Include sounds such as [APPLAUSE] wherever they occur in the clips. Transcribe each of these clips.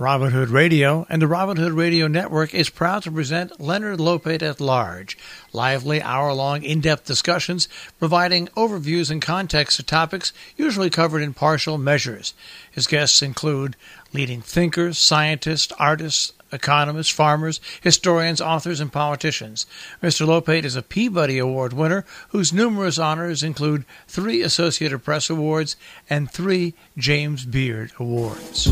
Robin Hood Radio and the Robin Hood Radio Network is proud to present Leonard Lopate at Large, lively hour long in depth discussions providing overviews and context to topics usually covered in partial measures. His guests include leading thinkers, scientists, artists, economists, farmers, historians, authors, and politicians. Mr. Lopate is a Peabody Award winner whose numerous honors include three Associated Press Awards and three James Beard Awards.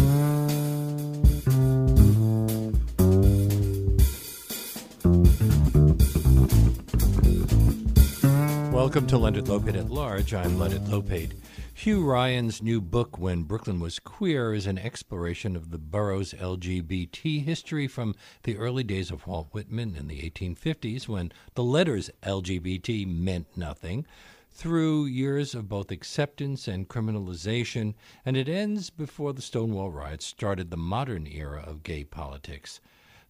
Welcome to Leonard Lopate at Large. I'm Leonard Lopate. Hugh Ryan's new book, When Brooklyn Was Queer, is an exploration of the borough's LGBT history from the early days of Walt Whitman in the 1850s, when the letters LGBT meant nothing, through years of both acceptance and criminalization, and it ends before the Stonewall riots started the modern era of gay politics.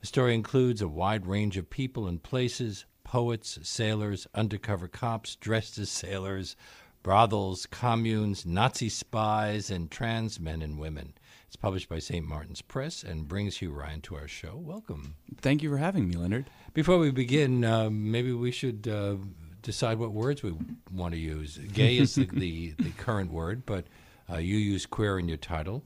The story includes a wide range of people and places poets, sailors, undercover cops dressed as sailors, brothels, communes, Nazi spies, and trans men and women. It's published by St. Martin's Press and brings Hugh Ryan to our show. Welcome. Thank you for having me, Leonard. Before we begin, uh, maybe we should uh, decide what words we want to use. Gay is the, the, [LAUGHS] the, current word, but uh, you use queer in your title.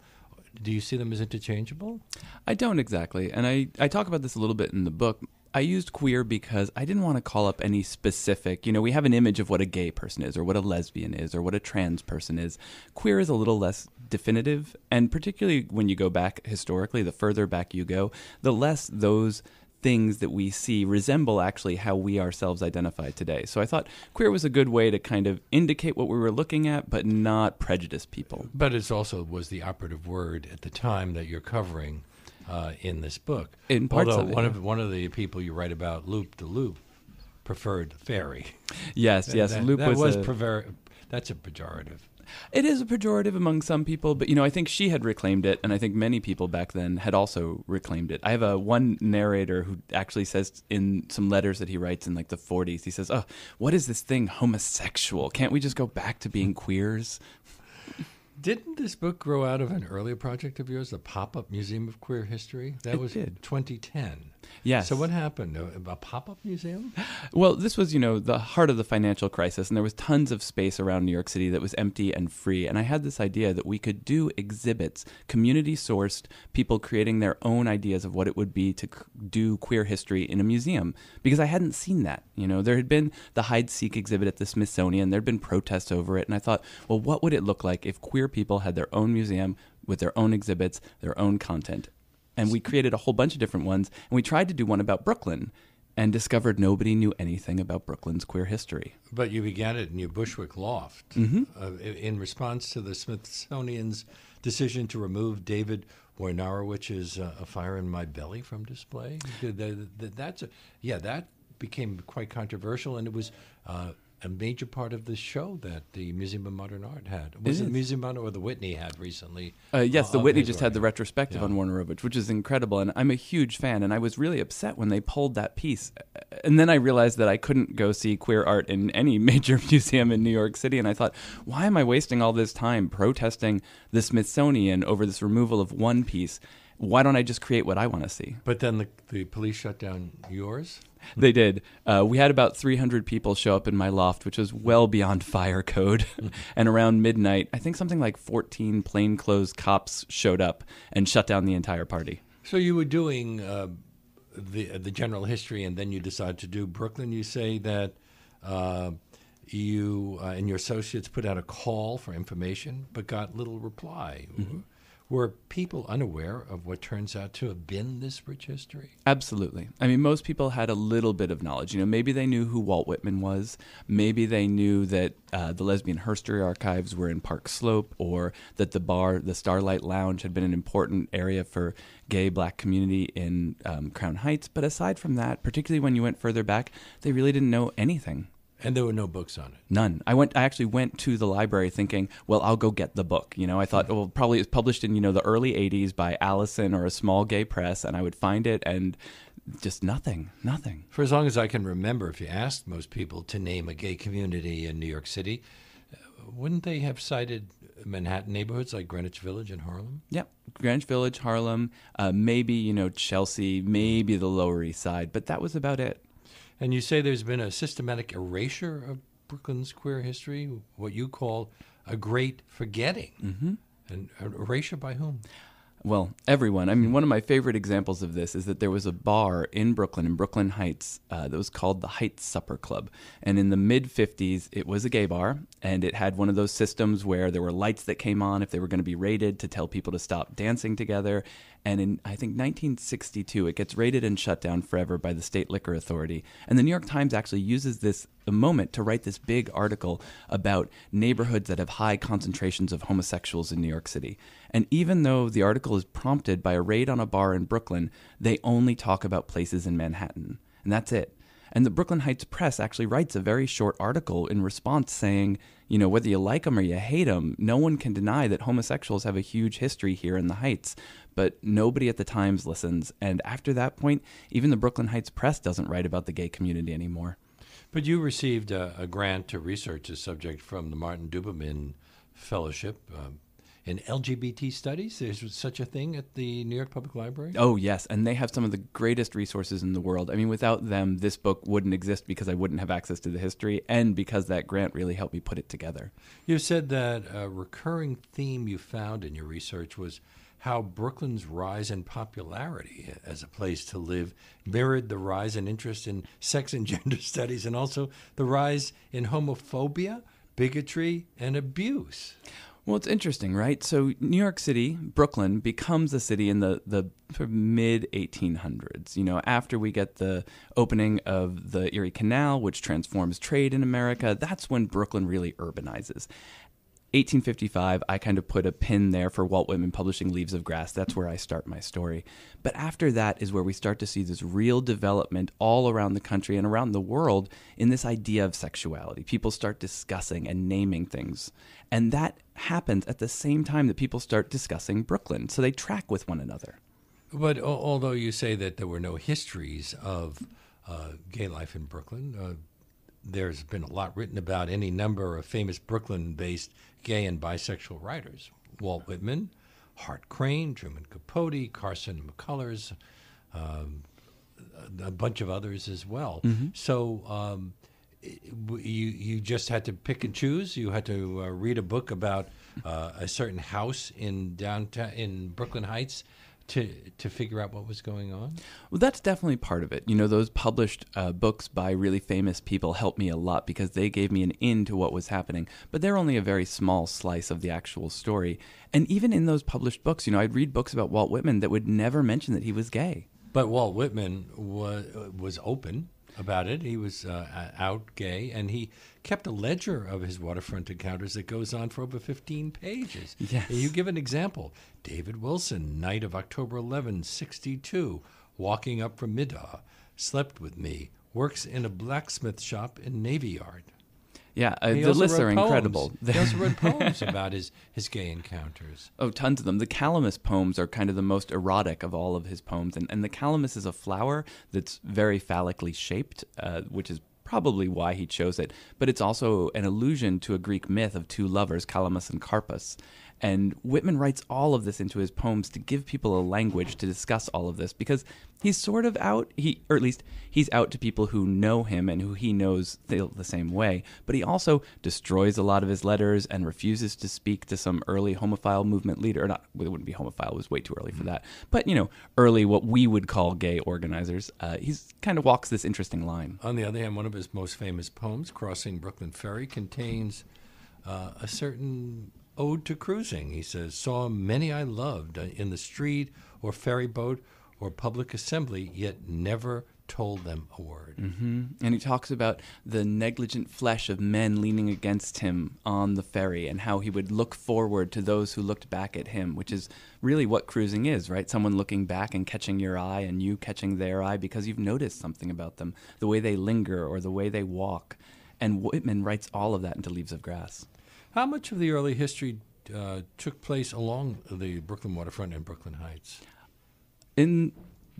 Do you see them as interchangeable? I don't exactly. And I, I talk about this a little bit in the book. I used queer because I didn't want to call up any specific, you know, we have an image of what a gay person is or what a lesbian is or what a trans person is. Queer is a little less definitive. And particularly when you go back historically, the further back you go, the less those things that we see resemble actually how we ourselves identify today. So I thought queer was a good way to kind of indicate what we were looking at, but not prejudice people. But it also was the operative word at the time that you're covering uh, in this book. In parts Although of it, one yeah. of one of the people you write about, Loop the Loop, preferred fairy. [LAUGHS] Yes, yes. that, Loop that was, was a, prever- That's a pejorative. It is a pejorative among some people, but you know, I think she had reclaimed it, and I think many people back then had also reclaimed it. I have a one narrator who actually says in some letters that he writes in like the 40s, he says, "Oh, what is this thing, homosexual? Can't we just go back to being [LAUGHS] queers?" Didn't this book grow out of an earlier project of yours, the Pop Up Museum of Queer History? That It was did. 2010. Yes. So what happened? A, a pop up museum? Well, this was, you know, the heart of the financial crisis, and there was tons of space around New York City that was empty and free. And I had this idea that we could do exhibits, community sourced, people creating their own ideas of what it would be to do queer history in a museum, because I hadn't seen that. You know, there had been the Hide Seek exhibit at the Smithsonian, there'd been protests over it, and I thought, well, what would it look like if queer people had their own museum with their own exhibits, their own content? And we created a whole bunch of different ones, and we tried to do one about Brooklyn and discovered nobody knew anything about Brooklyn's queer history. But you began it in your Bushwick loft Mm-hmm. uh, in response to the Smithsonian's decision to remove David Wojnarowicz's uh, "A Fire in My Belly" from display. That's a, yeah, that became quite controversial, and it was uh, a major part of the show that the Museum of Modern Art had. Was It it, the. Museum of Modern or the Whitney had recently? Uh, yes, the Whitney just had the retrospective Yeah. on Wojnarowicz, which is incredible, and I'm a huge fan. And I was really upset when they pulled that piece. And then I realized that I couldn't go see queer art in any [LAUGHS] major museum in New York City. And I thought, why am I wasting all this time protesting the Smithsonian over this removal of one piece? Why don't I just create what I want to see? But then the, the police shut down yours. [LAUGHS] They did. Uh, we had about 300 people show up in my loft, which was well beyond [LAUGHS] fire code. and around midnight, I think something like 14 plainclothes cops showed up and shut down the entire party. So you were doing uh, the the general history, and then you decide to do Brooklyn. You say that uh, you uh, and your associates put out a call for information, but got little reply. Were people unaware of what turns out to have been this rich history? Absolutely. I mean, most people had a little bit of knowledge. You know, maybe they knew who Walt Whitman was. Maybe they knew that uh, the lesbian herstory archives were in Park Slope, or that the bar, the Starlight Lounge, had been an important area for gay black community in um, Crown Heights. But aside from that, particularly when you went further back, they really didn't know anything. And there were no books on it. None. I went. I actually went to the library thinking, well, I'll go get the book. You know, I thought, well, probably it was published in you know the early '80s by Alyson or a small gay press, and I would find it, and just nothing, nothing. For as long as I can remember, if you asked most people to name a gay community in New York City, uh, wouldn't they have cited Manhattan neighborhoods like Greenwich Village and Harlem? Yep. Greenwich Village, Harlem, uh, maybe, you know, Chelsea, maybe the Lower East Side, but that was about it. And you say there's been a systematic erasure of Brooklyn's queer history, what you call a great forgetting. Mm-hmm. And erasure by whom? Well, everyone. I mean, one of my favorite examples of this is that there was a bar in Brooklyn, in Brooklyn Heights, uh, that was called the Heights Supper Club. And in the mid 50s, it was a gay bar, and it had one of those systems where there were lights that came on if they were going to be raided to tell people to stop dancing together. And in, I think, 1962, it gets raided and shut down forever by the State Liquor Authority. And the New York Times actually uses this moment to write this big article about neighborhoods that have high concentrations of homosexuals in New York City. And even though the article is prompted by a raid on a bar in Brooklyn, they only talk about places in Manhattan. And that's it. And the Brooklyn Heights Press actually writes a very short article in response saying, you know, whether you like them or you hate them, no one can deny that homosexuals have a huge history here in the Heights. But nobody at the Times listens. And after that point, even the Brooklyn Heights Press doesn't write about the gay community anymore. But you received a, a grant to research the subject from the Martin Duberman Fellowship. Um, in LGBT studies. There's such a thing at the New York Public Library. Oh yes, and they have some of the greatest resources in the world. I mean, without them, this book wouldn't exist because I wouldn't have access to the history, and because that grant really helped me put it together. You said that a recurring theme you found in your research was how Brooklyn's rise in popularity as a place to live mirrored the rise in interest in sex and [LAUGHS] gender studies, and also the rise in homophobia, bigotry, and abuse. Well, it's interesting, right? So New York City, Brooklyn, becomes a city in the the mid 1800s. You know, after we get the opening of the Erie Canal, which transforms trade in America, that's when Brooklyn really urbanizes. 1855, I kind of put a pin there for Walt Whitman publishing Leaves of Grass. That's where I start my story. But after that is where we start to see this real development all around the country and around the world in this idea of sexuality. People start discussing and naming things. And that happens at the same time that people start discussing Brooklyn. So they track with one another. But although you say that there were no histories of uh, gay life in Brooklyn, uh, there's been a lot written about any number of famous Brooklyn based gay and bisexual writers Walt Whitman, Hart Crane, Truman Capote, Carson McCullers, um, a bunch of others as well. Mm-hmm. So um, you, you just had to pick and choose. You had to uh, read a book about uh, a certain house in downtown in Brooklyn Heights to to figure out what was going on? Well, that's definitely part of it. You know, those published uh, books by really famous people helped me a lot because they gave me an in to what was happening. But they're only a very small slice of the actual story. And even in those published books, you know, I'd read books about Walt Whitman that would never mention that he was gay. But Walt Whitman was was open about it. He was uh, out gay, and he kept a ledger of his waterfront encounters that goes on for over 15 pages. Yes. You give an example. David Wilson, night of October 11, 62, walking up from Middagh, slept with me, works in a blacksmith shop in Navy Yard. Yeah, uh, the lists are incredible. he also wrote [LAUGHS] poems about his, his gay encounters. Oh, tons of them. The calamus poems are kind of the most erotic of all of his poems. And, and the calamus is a flower that's very phallically shaped, uh, which is probably why he chose it. But it's also an allusion to a Greek myth of two lovers, Calamus and Carpus. And Whitman writes all of this into his poems to give people a language to discuss all of this because he's sort of out, he or at least he's out to people who know him and who he knows feel the same way. But he also destroys a lot of his letters and refuses to speak to some early homophile movement leader. Or not, it wouldn't be homophile; it was way too early for that. But you know, early what we would call gay organizers. Uh, he's kind of walks this interesting line. On the other hand, one of his most famous poems, "Crossing Brooklyn Ferry," contains uh, a certain ode to cruising. He says, Saw many I loved uh, in the street or ferry boat or public assembly, yet never told them a word. Mm-hmm. And he talks about the negligent flesh of men leaning against him on the ferry and how he would look forward to those who looked back at him, which is really what cruising is, right? Someone looking back and catching your eye and you catching their eye because you've noticed something about them, the way they linger or the way they walk. And Whitman writes all of that into Leaves of Grass. How much of the early history uh, took place along the Brooklyn waterfront and Brooklyn Heights? In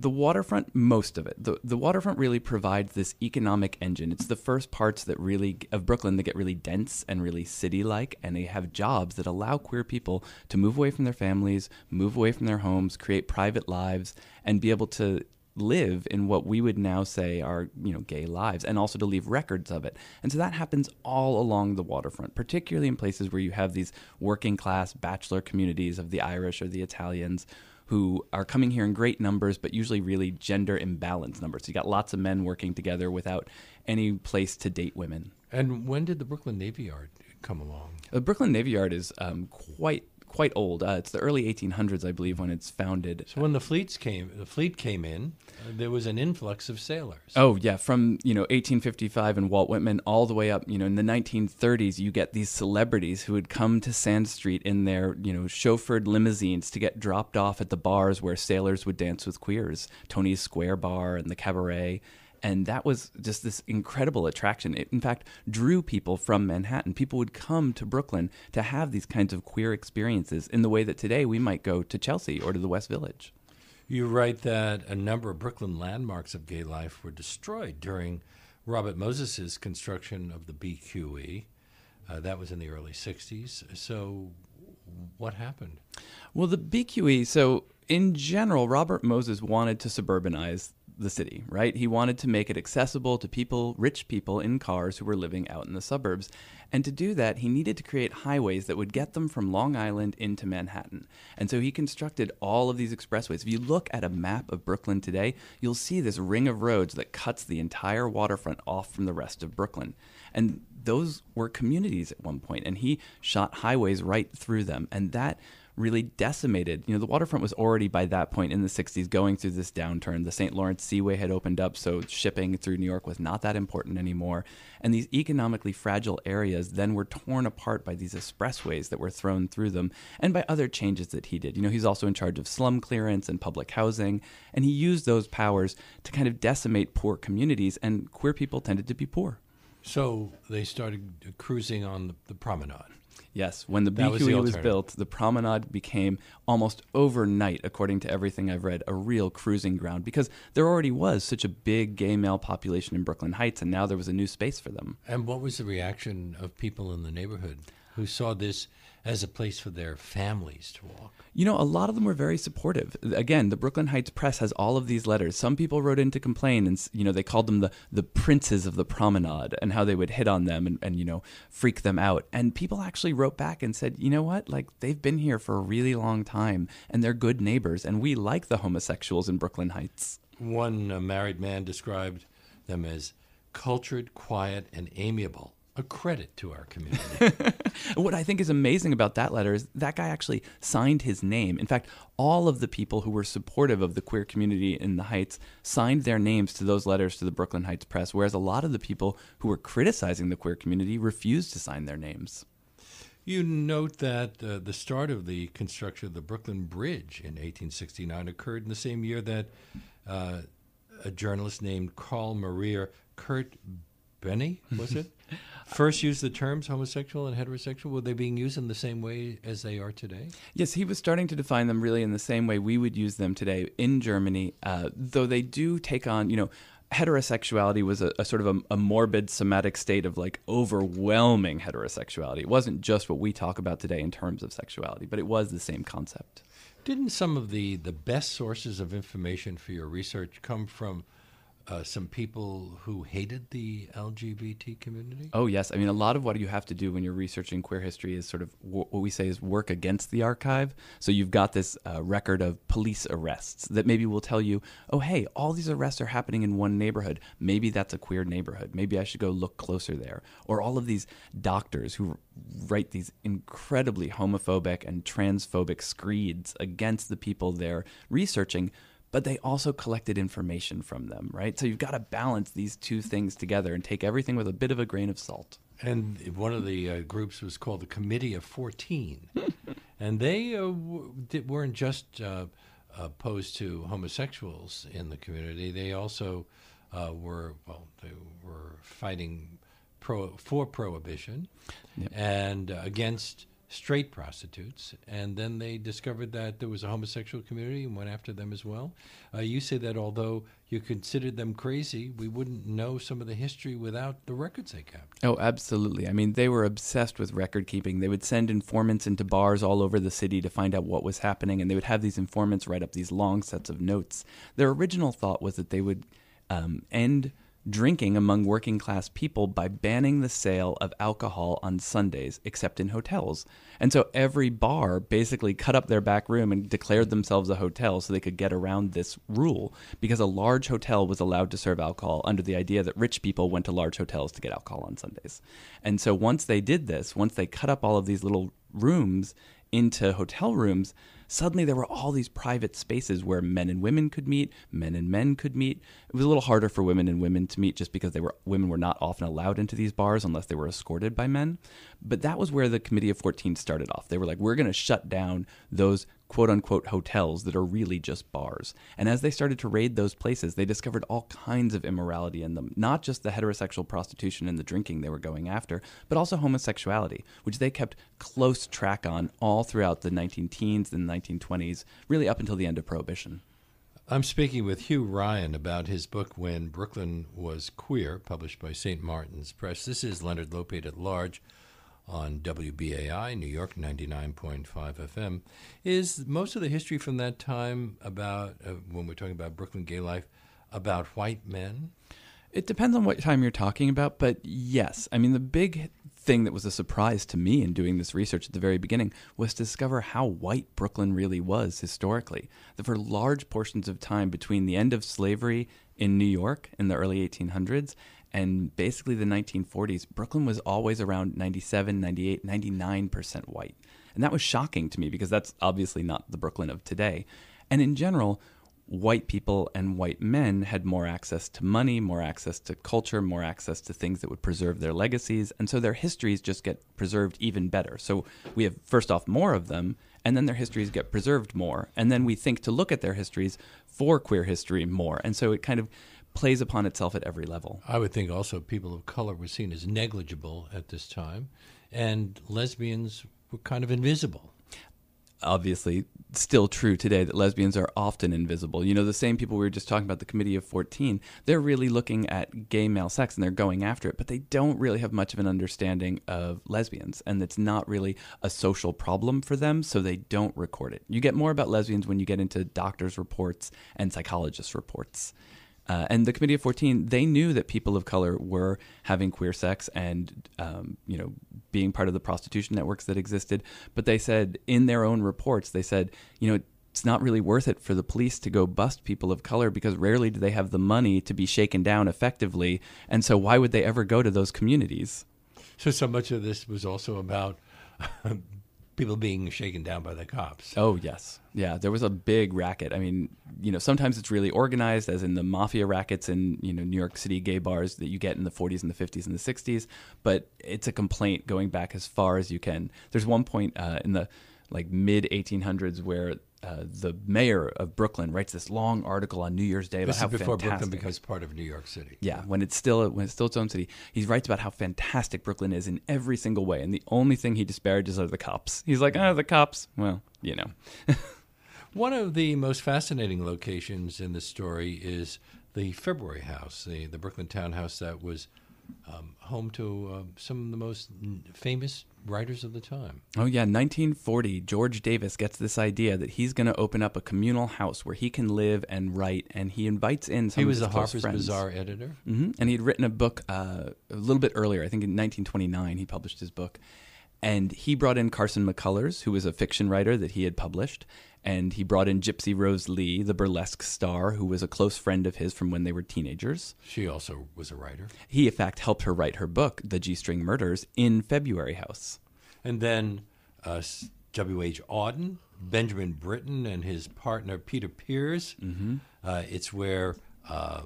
The waterfront, most of it. The, the waterfront really provides this economic engine. It's the first parts that really of Brooklyn that get really dense and really city-like, and they have jobs that allow queer people to move away from their families, move away from their homes, create private lives, and be able to live in what we would now say are you know gay lives and also to leave records of it and so that happens all along the waterfront particularly in places where you have these working class bachelor communities of the irish or the italians who are coming here in great numbers but usually really gender imbalanced numbers. So you got lots of men working together without any place to date women. And when did the brooklyn navy yard come along? The brooklyn navy yard is um, quite quite old. Uh, it's the early 1800s, I believe, when it's founded. So when the fleets came, the fleet came in, uh, there was an influx of sailors. Oh yeah, from you know 1855 and Walt Whitman all the way up. You know, in the 1930s, you get these celebrities who would come to Sand Street in their you know chauffeured limousines to get dropped off at the bars where sailors would dance with queers, Tony's Square Bar and the Cabaret and that was just this incredible attraction. It, in fact, drew people from Manhattan. People would come to Brooklyn to have these kinds of queer experiences in the way that today we might go to Chelsea or to the West Village. You write that a number of Brooklyn landmarks of gay life were destroyed during Robert Moses's construction of the BQE. Uh, that was in the early 60s. So, what happened? Well, the BQE, so in general, Robert Moses wanted to suburbanize the city, right? He wanted to make it accessible to people, rich people in cars who were living out in the suburbs. And to do that, he needed to create highways that would get them from Long Island into Manhattan. And so he constructed all of these expressways. If you look at a map of Brooklyn today, you'll see this ring of roads that cuts the entire waterfront off from the rest of Brooklyn. And those were communities at one point, and he shot highways right through them. And that really decimated. You know, the waterfront was already by that point in the 60s going through this downturn. The St. Lawrence Seaway had opened up, so shipping through New York was not that important anymore. And these economically fragile areas then were torn apart by these expressways that were thrown through them and by other changes that he did. You know, he's also in charge of slum clearance and public housing, and he used those powers to kind of decimate poor communities, and queer people tended to be poor. So they started cruising on the, promenade. Yes, when the BQE was, the was, built, the promenade became almost overnight, according to everything I've read, a real cruising ground because there already was such a big gay male population in Brooklyn Heights, and now there was a new space for them. And what was the reaction of people in the neighborhood who saw this as a place for their families to walk? You know, a lot of them were very supportive. Again, the Brooklyn Heights Press has all of these letters. Some people wrote in to complain, and you know, they called them the the princes of the promenade, and how they would hit on them and, and you know freak them out. And people actually wrote back and said, you know what, like they've been here for a really long time, and they're good neighbors, and we like the homosexuals in Brooklyn Heights. One uh, married man described them as cultured, quiet, and amiable a credit to our community. [LAUGHS] what I think is amazing about that letter is that guy actually signed his name. In fact, all of the people who were supportive of the queer community in the Heights signed their names to those letters to the Brooklyn Heights Press, whereas a lot of the people who were criticizing the queer community refused to sign their names. You note that uh, the start of the construction of the Brooklyn Bridge in 1869 occurred in the same year that uh, a journalist named Carl Maria Kurt Benny, was it? [LAUGHS] First used the terms homosexual and heterosexual. Were they being used in the same way as they are today? Yes, he was starting to define them really in the same way we would use them today in Germany, uh, though they do take on, you know, heterosexuality was a, a sort of a, a, morbid somatic state of like overwhelming heterosexuality. It wasn't just what we talk about today in terms of sexuality, but it was the same concept. Didn't some of the, the best sources of information for your research come from uh, some people who hated the LGBT community? Oh, yes. I mean, a lot of what you have to do when you're researching queer history is sort of what we say is work against the archive. So you've got this uh, record of police arrests that maybe will tell you, oh, hey, all these arrests are happening in one neighborhood. Maybe that's a queer neighborhood. Maybe I should go look closer there. Or all of these doctors who write these incredibly homophobic and transphobic screeds against the people they're researching but they also collected information from them, right? So you've got to balance these two things together and take everything with a bit of a grain of salt. And one of the uh, groups was called the Committee of 14. [LAUGHS] and they uh, w- weren't just uh, opposed to homosexuals in the community, they also uh, were, well, they were fighting pro- for prohibition yep. and against straight prostitutes, and then they discovered that there was a homosexual community and went after them as well. Uh, you say that although you considered them crazy, we wouldn't know some of the history without the records they kept. Oh, absolutely. I mean, they were obsessed with record keeping. They would send informants into bars all over the city to find out what was happening, and they would have these informants write up these long sets of notes. Their original thought was that they would um, end drinking among working class people by banning the sale of alcohol on Sundays, except in hotels. And so every bar basically cut up their back room and declared themselves a hotel so they could get around this rule because a large hotel was allowed to serve alcohol under the idea that rich people went to large hotels to get alcohol on Sundays. And so once they did this, once they cut up all of these little rooms into hotel rooms, suddenly there were all these private spaces where men and women could meet, men and men could meet. It was a little harder for women and women to meet just because they were women were not often allowed into these bars unless they were escorted by men. But that was where the Committee of 14 started off. They were like, we're going to shut down those quote unquote hotels that are really just bars. And as they started to raid those places, they discovered all kinds of immorality in them, not just the heterosexual prostitution and the drinking they were going after, but also homosexuality, which they kept close track on all throughout the 19 teens and 1920s, really up until the end of Prohibition. I'm speaking with Hugh Ryan about his book When Brooklyn Was Queer, published by St. Martin's Press. This is Leonard Lopate at Large on WBAI, New York 99.5 FM. Is most of the history from that time about, uh, when we're talking about Brooklyn gay life, about white men? It depends on what time you're talking about, but yes. I mean, the big thing that was a surprise to me in doing this research at the very beginning was to discover how white Brooklyn really was historically. That for large portions of time between the end of slavery in New York in the early 1800s and basically the 1940s, Brooklyn was always around 97, 98, 99% white. And that was shocking to me because that's obviously not the Brooklyn of today. And in general, white people and white men had more access to money, more access to culture, more access to things that would preserve their legacies. And so their histories just get preserved even better. So we have, first off, more of them, and then their histories get preserved more. And then we think to look at their histories for queer history more. And so it kind of plays upon itself at every level. I would think also people of color were seen as negligible at this time, and lesbians were kind of invisible. Obviously, still true today that lesbians are often invisible. You know, the same people we were just talking about, the Committee of 14, they're really looking at gay male sex and they're going after it, but they don't really have much of an understanding of lesbians. And it's not really a social problem for them, so they don't record it. You get more about lesbians when you get into doctors' reports and psychologists' reports. Uh, and the Committee of 14, they knew that people of color were having queer sex and, um, you know, being part of the prostitution networks that existed. But they said in their own reports, they said, you know, it's not really worth it for the police to go bust people of color because rarely do they have the money to be shaken down effectively. And so why would they ever go to those communities? So, so much of this was also about [LAUGHS] people being shaken down by the cops. Oh yes, yeah. There was a big racket. I mean, you know, sometimes it's really organized, as in the mafia rackets in you know New York City gay bars that you get in the 40s and the 50s and the 60s. But it's a complaint going back as far as you can. There's one point uh, in the like mid 1800s where uh, the mayor of Brooklyn writes this long article on New Year's Day about this how before fantastic. Brooklyn becomes part of New York City. Yeah, when it's still when it's still its own city, he writes about how fantastic Brooklyn is in every single way, and the only thing he disparages are the cops. He's like, oh, the cops. Well, you know. [LAUGHS] One of the most fascinating locations in the story is the February House, the the Brooklyn townhouse that was um, home to uh, some of the most famous writers of the time. Oh yeah, 1940. George Davis gets this idea that he's going to open up a communal house where he can live and write, and he invites in some. he was the close Harper's friends. Bazaar editor. hmm And he'd written a book uh, a little bit earlier. I think in 1929 he published his book, and he brought in Carson McCullers, who was a fiction writer that he had published, and he brought in Gypsy Rose Lee, the burlesque star, who was a close friend of his from when they were teenagers. She also was a writer. He, in fact, helped her write her book, The G String Murders, in February House. And then uh, W.H. Auden, Benjamin Britten, and his partner Peter Pears. Mm-hmm. Uh, it's where uh,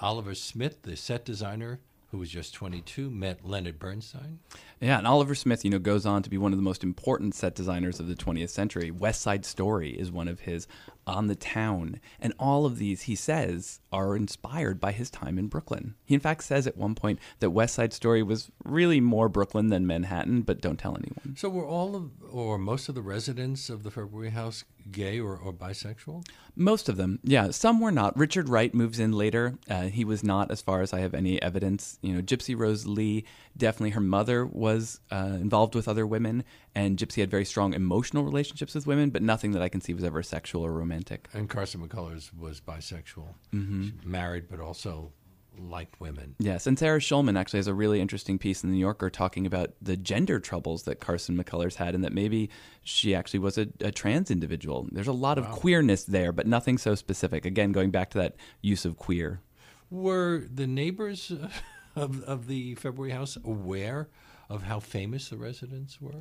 Oliver Smith, the set designer who was just 22, met Leonard Bernstein. Yeah, and Oliver Smith, you know, goes on to be one of the most important set designers of the 20th century. West Side Story is one of his, On the Town, and all of these, he says, are inspired by his time in Brooklyn. He, in fact, says at one point that West Side Story was really more Brooklyn than Manhattan, but don't tell anyone. So were all of, or most of the residents of the February House gay or, or bisexual? Most of them, yeah. Some were not. Richard Wright moves in later. Uh, he was not, as far as I have any evidence. You know, Gypsy Rose Lee, definitely her mother was uh, involved with other women, and Gypsy had very strong emotional relationships with women, but nothing that I can see was ever sexual or romantic. And Carson McCullers was bisexual, Mm-hmm. married, but also liked women. Yes, and Sarah Schulman actually has a really interesting piece in the New Yorker talking about the gender troubles that Carson McCullers had, and that maybe she actually was a, a trans individual. There's a lot of queerness there, but nothing so specific. Again, going back to that use of queer. Were the neighbors [LAUGHS] of, of the February House aware of how famous the residents were?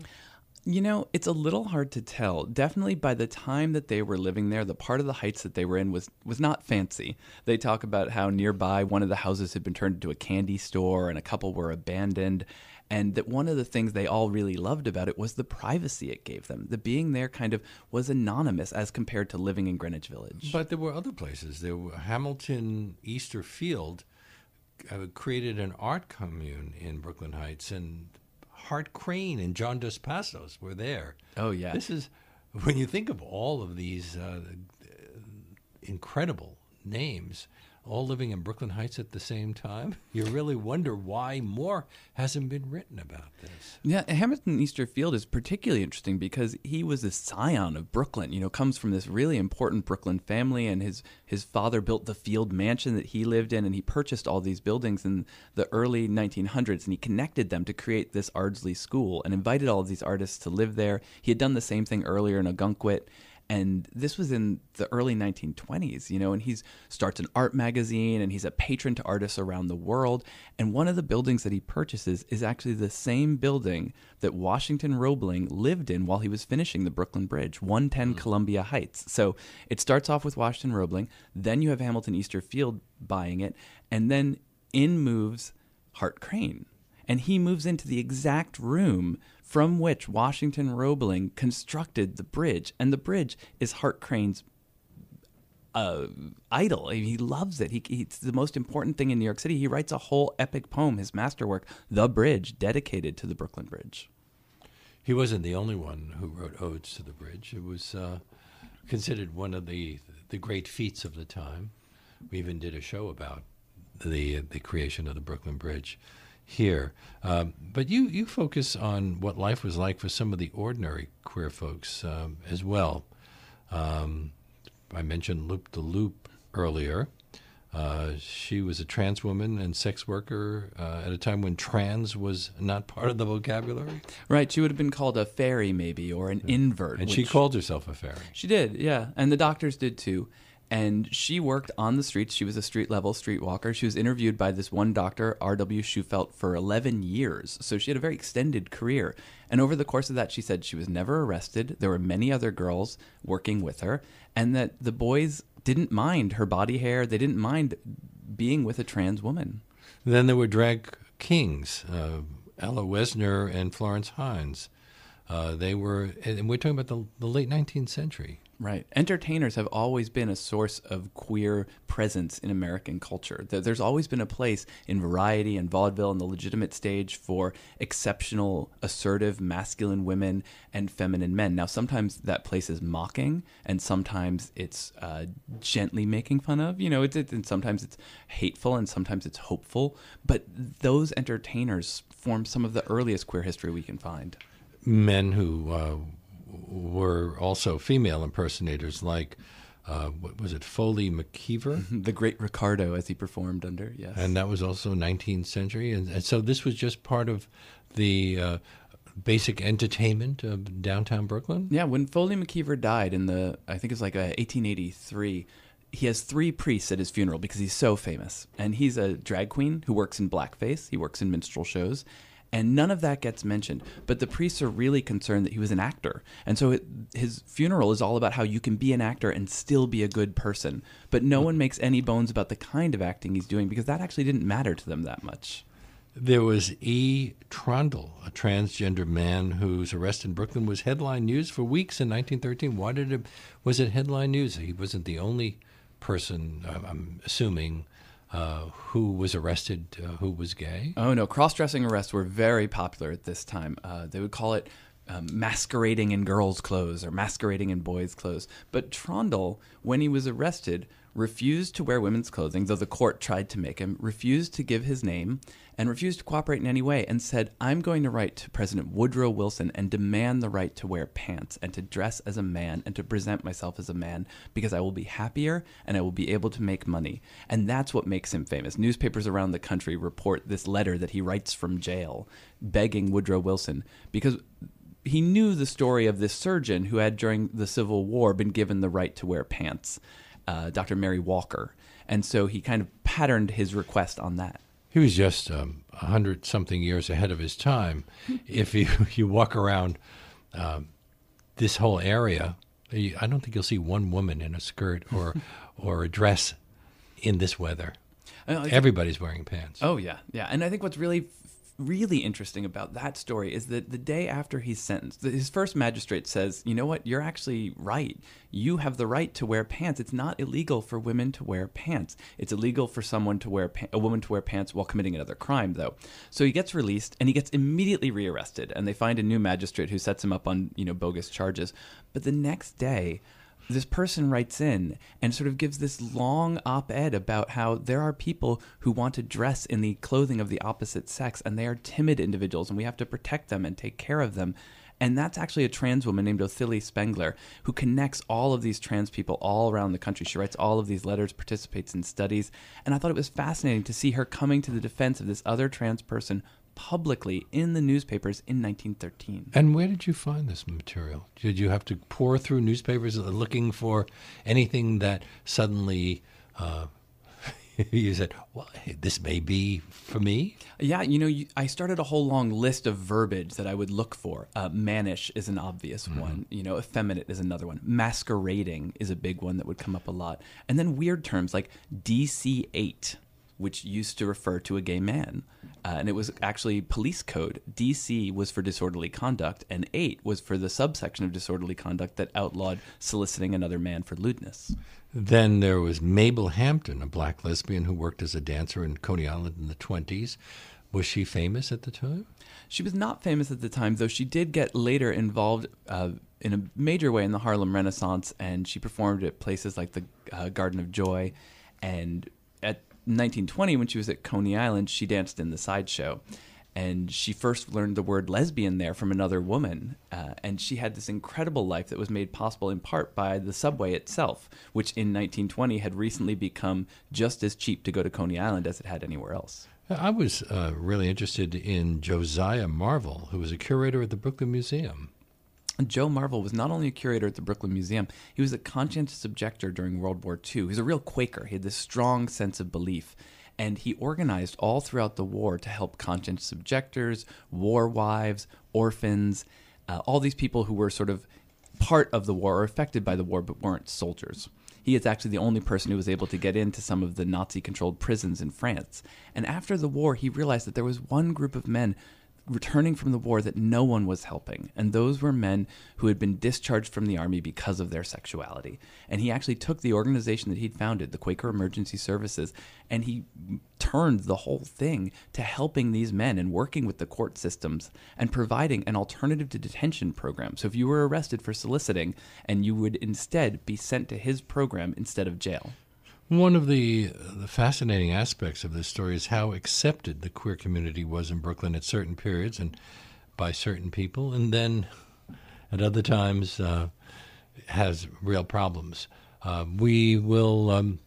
You know, it's a little hard to tell. Definitely by the time that they were living there, the part of the heights that they were in was was not fancy. They talk about how nearby one of the houses had been turned into a candy store and a couple were abandoned and that one of the things they all really loved about it was the privacy it gave them. The being there kind of was anonymous as compared to living in Greenwich Village. But there were other places. There were Hamilton Easter Field uh, created an art commune in Brooklyn Heights, and Hart Crane and John Dos Passos were there. oh yeah. This is when you think of all of these uh, incredible names all living in Brooklyn Heights at the same time, [LAUGHS] you really wonder why more hasn't been written about this. Yeah, Hamilton Easter Field is particularly interesting because he was the scion of Brooklyn. You know, comes from this really important Brooklyn family, and his his father built the Field Mansion that he lived in, and he purchased all these buildings in the early 1900s, and he connected them to create this Ardsley School, and invited all of these artists to live there. He had done the same thing earlier in Ogunquit. And this was in the early 1920s, you know, and he starts an art magazine and he's a patron to artists around the world. And one of the buildings that he purchases is actually the same building that Washington Roebling lived in while he was finishing the Brooklyn Bridge, 110 hmm. Columbia Heights. So it starts off with Washington Roebling, then you have Hamilton Easter Field buying it, and then in moves Hart Crane. And he moves into the exact room from which Washington Roebling constructed the bridge. And the bridge is Hart Crane's uh, idol. He loves it. He, it's the most important thing in New York City. He writes a whole epic poem, his masterwork, The Bridge, dedicated to the Brooklyn Bridge. He wasn't the only one who wrote odes to the bridge. It was uh, considered one of the the great feats of the time. We even did a show about the the creation of the Brooklyn Bridge here. Um, but you you focus on what life was like for some of the ordinary queer folks um, as well. Um, I mentioned Loop the Loop earlier. Uh, she was a trans woman and sex worker uh, at a time when trans was not part of the vocabulary. Right. She would have been called a fairy, maybe, or an invert. And she called herself a fairy. She did, yeah. And the doctors did too. And she worked on the streets. She was a street level streetwalker. She was interviewed by this one doctor, R.W. Shufeldt, for 11 years. So she had a very extended career. And over the course of that, she said she was never arrested. There were many other girls working with her, and that the boys didn't mind her body hair. They didn't mind being with a trans woman. Then there were drag kings, uh, Ella Wesner and Florence Hines. Uh, they were, and we're talking about the, the late 19th century. Right. Entertainers have always been a source of queer presence in American culture. There- There's always been a place in variety and vaudeville and the legitimate stage for exceptional, assertive, masculine women and feminine men. Now, sometimes that place is mocking, and sometimes it's uh, gently making fun of. You know, it's, it, and sometimes it's hateful, and sometimes it's hopeful. But those entertainers form some of the earliest queer history we can find. Men who uh, were also female impersonators, like, uh, what was it, Foley McKeever? [LAUGHS] The great Ricardo, as he performed under, yes. and that was also 19th century. And, and so this was just part of the uh, basic entertainment of downtown Brooklyn. Yeah, when Foley McKeever died in the, I think it's like uh, 1883, he has three priests at his funeral because he's so famous. And he's a drag queen who works in blackface, he works in minstrel shows. And none of that gets mentioned. But the priests are really concerned that he was an actor. And so it, his funeral is all about how you can be an actor and still be a good person. But no one makes any bones about the kind of acting he's doing because that actually didn't matter to them that much. There was E. Trondle, a transgender man whose arrest in Brooklyn was headline news for weeks in 1913. Why did it was it headline news? He wasn't the only person, uh, I'm assuming, uh, who was arrested uh, who was gay. Oh no, cross-dressing arrests were very popular at this time. Uh, they would call it um, masquerading in girls' clothes or masquerading in boys' clothes. But Trondle, when he was arrested, refused to wear women's clothing, though the court tried to make him, refused to give his name, and refused to cooperate in any way, and said, I'm going to write to President Woodrow Wilson and demand the right to wear pants and to dress as a man and to present myself as a man because I will be happier and I will be able to make money. And that's what makes him famous. Newspapers around the country report this letter that he writes from jail begging Woodrow Wilson because he knew the story of this surgeon who had during the Civil War been given the right to wear pants uh, Dr. Mary Walker. And so he kind of patterned his request on that. He was just um, a um, hundred something years ahead of his time. [LAUGHS] if you, [LAUGHS] you walk around um, this whole area, I don't think you'll see one woman in a skirt or [LAUGHS] or a dress in this weather. Everybody's wearing pants. Oh yeah, yeah. And I think what's really really interesting about that story is that the day after he's sentenced, his first magistrate says, "You know what? You're actually right. You have the right to wear pants. It's not illegal for women to wear pants. It's illegal for someone to wear pa- a woman to wear pants while committing another crime, though." So he gets released and he gets immediately rearrested, and they find a new magistrate who sets him up on you know bogus charges. But the next day this person writes in and sort of gives this long op ed about how there are people who want to dress in the clothing of the opposite sex and they are timid individuals and we have to protect them and take care of them. And that's actually a trans woman named Othilie Spengler who connects all of these trans people all around the country. She writes all of these letters, participates in studies. And I thought it was fascinating to see her coming to the defense of this other trans person publicly in the newspapers in 1913. And where did you find this material? Did you have to pour through newspapers looking for anything that suddenly uh, [LAUGHS] you said, well, this may be for me? Yeah, you know, you, I started a whole long list of verbiage that I would look for. Uh, mannish is an obvious mm-hmm. one. You know, effeminate is another one. Masquerading is a big one that would come up a lot. And then weird terms like DC 8 which used to refer to a gay man. Uh, and it was actually police code. DC was for disorderly conduct, and 8 was for the subsection of disorderly conduct that outlawed soliciting another man for lewdness. Then there was Mabel Hampton, a black lesbian who worked as a dancer in Coney Island in the 20s. Was she famous at the time? She was not famous at the time, though she did get later involved uh, in a major way in the Harlem Renaissance, and she performed at places like the uh, Garden of Joy and 1920, when she was at Coney Island, she danced in the sideshow. And she first learned the word lesbian there from another woman. Uh, and she had this incredible life that was made possible in part by the subway itself, which in 1920 had recently become just as cheap to go to Coney Island as it had anywhere else. I was uh, really interested in Josiah Marvel, who was a curator at the Brooklyn Museum. Joe Marvel was not only a curator at the Brooklyn Museum, he was a conscientious objector during World War II. He was a real Quaker. He had this strong sense of belief. And he organized all throughout the war to help conscientious objectors, war wives, orphans, uh, all these people who were sort of part of the war or affected by the war but weren't soldiers. He is actually the only person who was able to get into some of the Nazi controlled prisons in France. And after the war, he realized that there was one group of men returning from the war that no one was helping. And those were men who had been discharged from the army because of their sexuality. And he actually took the organization that he'd founded, the Quaker Emergency Services, and he turned the whole thing to helping these men and working with the court systems and providing an alternative to detention program. So if you were arrested for soliciting and you would instead be sent to his program instead of jail. One of the, the fascinating aspects of this story is how accepted the queer community was in Brooklyn at certain periods and by certain people, and then at other times uh, has real problems. Uh, we will um,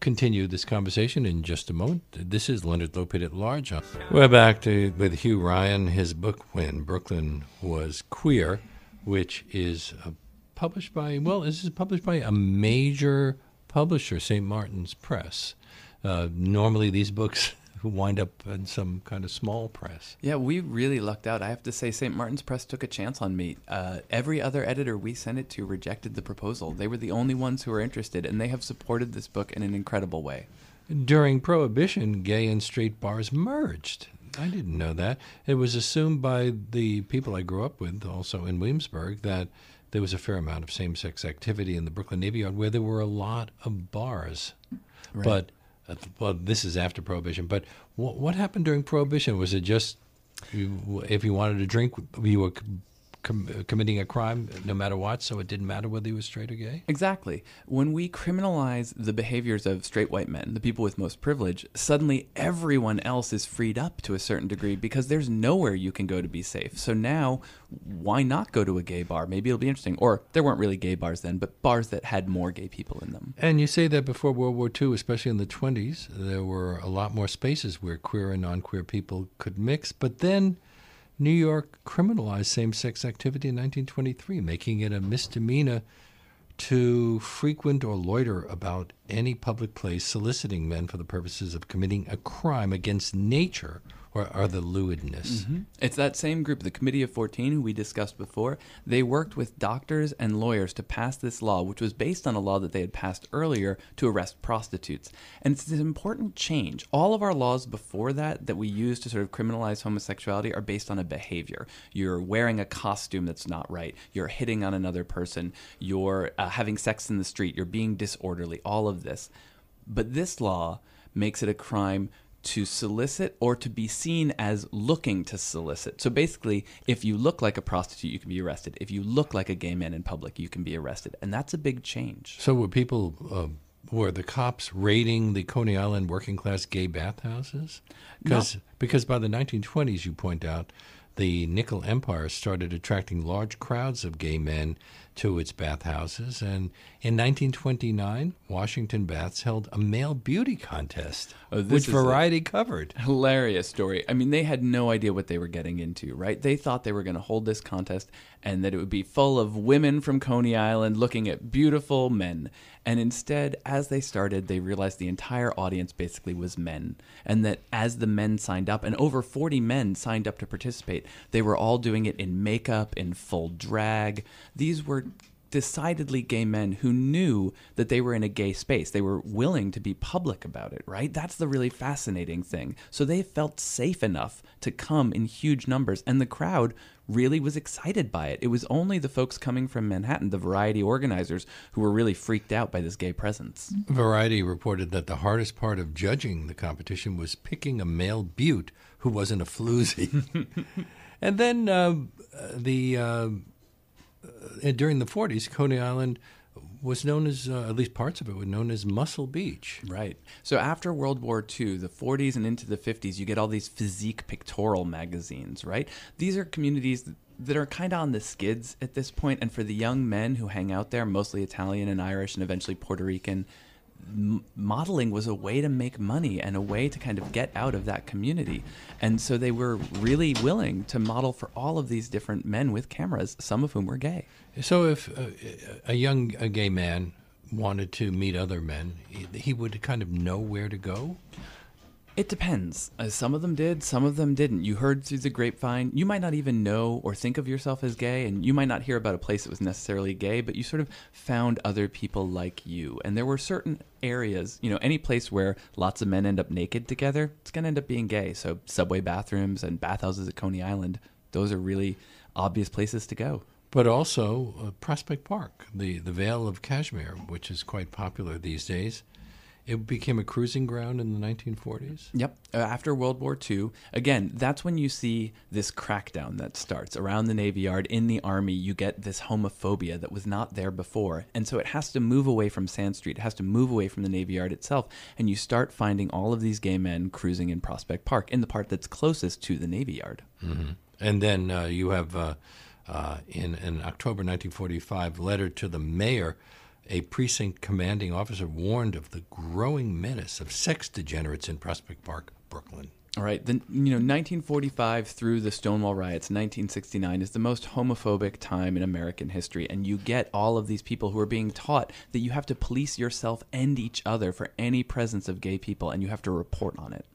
continue this conversation in just a moment. This is Leonard Lopate at Large. We're back to, with Hugh Ryan, his book, When Brooklyn Was Queer, which is uh, published by, well, this is published by a major publisher, St. Martin's Press. Uh, normally, these books [LAUGHS] wind up in some kind of small press. Yeah, we really lucked out. I have to say, St. Martin's Press took a chance on me. Uh, every other editor we sent it to rejected the proposal. They were the only ones who were interested, and they have supported this book in an incredible way. During Prohibition, gay and straight bars merged. I didn't know that. It was assumed by the people I grew up with, also in Williamsburg, that there was a fair amount of same sex activity in the Brooklyn Navy Yard where there were a lot of bars. Right. But, uh, well, this is after Prohibition. But what, what happened during Prohibition? Was it just you, if you wanted to drink, you were com- committing a crime no matter what, so it didn't matter whether he was straight or gay? Exactly. When we criminalize the behaviors of straight white men, the people with most privilege, suddenly everyone else is freed up to a certain degree because there's nowhere you can go to be safe. So now, why not go to a gay bar? Maybe it'll be interesting. Or there weren't really gay bars then, but bars that had more gay people in them. And you say that before World War II, especially in the 20s, there were a lot more spaces where queer and non queer people could mix. But then New York criminalized same sex activity in 1923, making it a misdemeanor to frequent or loiter about any public place soliciting men for the purposes of committing a crime against nature or the lewdness. Mm-hmm. It's that same group, the Committee of 14, who we discussed before. They worked with doctors and lawyers to pass this law, which was based on a law that they had passed earlier to arrest prostitutes. And it's an important change. All of our laws before that, that we use to sort of criminalize homosexuality, are based on a behavior. You're wearing a costume that's not right, you're hitting on another person, you're uh, having sex in the street, you're being disorderly, all of this. But this law makes it a crime to solicit or to be seen as looking to solicit. So basically, if you look like a prostitute, you can be arrested. If you look like a gay man in public, you can be arrested. And that's a big change. So were people, uh, were the cops raiding the Coney Island working class gay bathhouses? Because No. because by the 1920s, you point out, the Nickel Empire started attracting large crowds of gay men to its bathhouses. And in 1929, Washington Baths held a male beauty contest, Oh, which Variety covered. hilarious story. I mean, they had no idea what they were getting into, right? They thought they were going to hold this contest and that it would be full of women from Coney Island looking at beautiful men. And instead, as they started, they realized the entire audience basically was men. And that as the men signed up, and over 40 men signed up to participate, they were all doing it in makeup, in full drag. These were decidedly gay men who knew that they were in a gay space. They were willing to be public about it, right? That's the really fascinating thing. So they felt safe enough to come in huge numbers, and the crowd really was excited by it. It was only the folks coming from Manhattan, the variety organizers, who were really freaked out by this gay presence. Variety reported that the hardest part of judging the competition was picking a male butte who wasn't a floozy. [LAUGHS] and then uh, the uh, uh, during the 40s, Coney Island was known as, uh, at least parts of it were known as Muscle Beach. Right. So after World War II, the 40s and into the 50s, you get all these physique pictorial magazines, right? These are communities that are kind of on the skids at this point, and for the young men who hang out there, mostly Italian and Irish and eventually Puerto Rican, modeling was a way to make money and a way to kind of get out of that community. And so they were really willing to model for all of these different men with cameras, some of whom were gay. So if uh, a young a gay man wanted to meet other men, he would kind of know where to go. It depends. Uh, some of them did, some of them didn't. You heard through the grapevine. You might not even know or think of yourself as gay, and you might not hear about a place that was necessarily gay, but you sort of found other people like you. And there were certain areas, you know, any place where lots of men end up naked together, it's going to end up being gay. So, subway bathrooms and bathhouses at Coney Island, those are really obvious places to go. But also uh, Prospect Park, the, the Vale of Cashmere, which is quite popular these days. It became a cruising ground in the 1940s. Yep. Uh, after World War II, again, that's when you see this crackdown that starts around the Navy Yard. In the Army, you get this homophobia that was not there before. And so it has to move away from Sand Street, it has to move away from the Navy Yard itself. And you start finding all of these gay men cruising in Prospect Park, in the part that's closest to the Navy Yard. Mm-hmm. And then uh, you have, uh, uh, in an October 1945 letter to the mayor, a precinct commanding officer warned of the growing menace of sex degenerates in Prospect Park, Brooklyn. All right, then you know, 1945 through the Stonewall riots, 1969 is the most homophobic time in American history, and you get all of these people who are being taught that you have to police yourself and each other for any presence of gay people, and you have to report on it.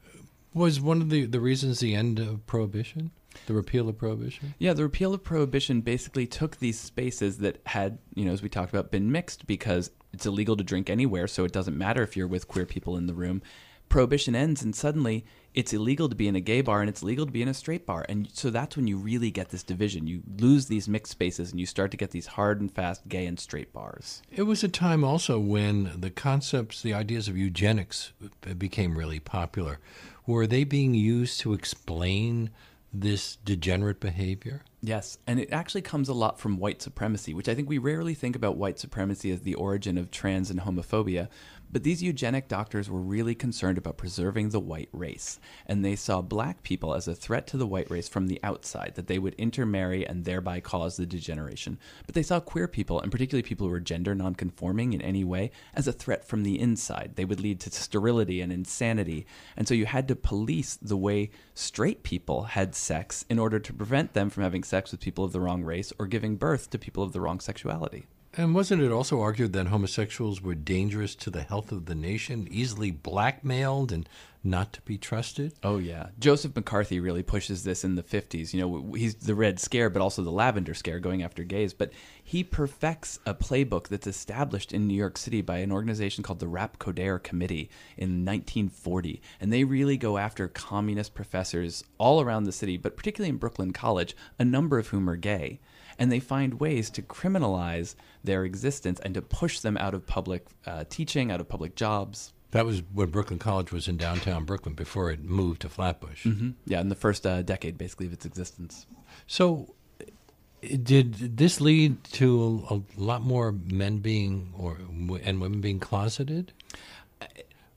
Was one of the, the reasons the end of Prohibition? The repeal of Prohibition? Yeah, the repeal of prohibition basically took these spaces that had, you know, as we talked about, been mixed because it's illegal to drink anywhere, so it doesn't matter if you're with queer people in the room. Prohibition ends, and suddenly it's illegal to be in a gay bar and it's legal to be in a straight bar. And so that's when you really get this division. You lose these mixed spaces and you start to get these hard and fast gay and straight bars. It was a time also when the concepts, the ideas of eugenics became really popular. Were they being used to explain this degenerate behavior? Yes, and it actually comes a lot from white supremacy, which I think we rarely think about white supremacy as the origin of trans and homophobia. But these eugenic doctors were really concerned about preserving the white race, and they saw black people as a threat to the white race from the outside, that they would intermarry and thereby cause the degeneration. But they saw queer people, and particularly people who were gender nonconforming in any way, as a threat from the inside. They would lead to sterility and insanity. And so you had to police the way straight people had sex in order to prevent them from having sex with people of the wrong race or giving birth to people of the wrong sexuality. And wasn't it also argued that homosexuals were dangerous to the health of the nation, easily blackmailed and not to be trusted? Oh yeah, Joseph McCarthy really pushes this in the 50s. You know, he's the Red Scare, but also the Lavender Scare, going after gays. But he perfects a playbook that's established in New York City by an organization called the Rapp-Coudert Committee in 1940, and they really go after communist professors all around the city, but particularly in Brooklyn College, a number of whom are gay and they find ways to criminalize their existence and to push them out of public uh, teaching, out of public jobs. That was when Brooklyn College was in downtown Brooklyn before it moved to Flatbush. Mm-hmm. Yeah, in the first uh, decade, basically, of its existence. So, did this lead to a lot more men being or and women being closeted,